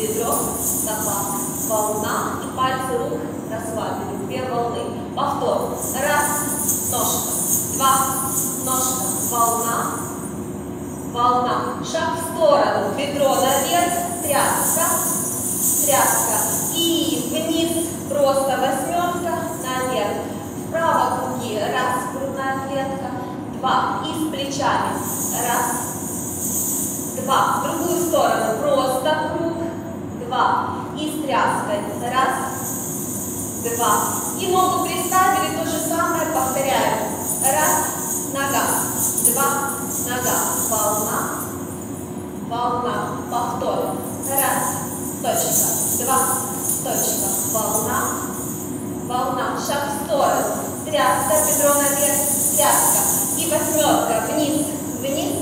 бедро, стопа, волна и пальцы рук расслабили. Две волны. Повтор. Раз, ножка. Два, ножка. Волна, волна. Шаг в сторону. Бедро наверх, тряска, тряска. И вниз просто восьмерка наверх. Вправо круги. Раз, грудная клетка. Два. И с плечами. Раз, два. В другую сторону просто круг. Два. И с тряской. Раз, два. И ногу приставили, то же самое повторяем. Раз, нога. Два, нога. Волна, волна. Повтор. Раз, точка. Два, точка. Волна, волна. Шаг в сторону. Тряска, бедро наверх, тряска. И восьмерка. Вниз, вниз,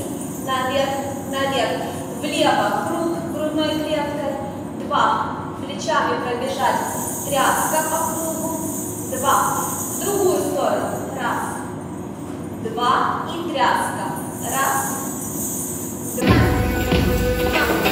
наверх, наверх. Влево круг грудной клеткой. Два. Плечами пробежать. Тряска по кругу. Два. В другую сторону. Раз. Два. И тряска. Раз. Два.